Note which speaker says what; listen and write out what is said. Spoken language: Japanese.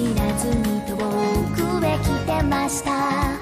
Speaker 1: 知らずに遠くへ来てました。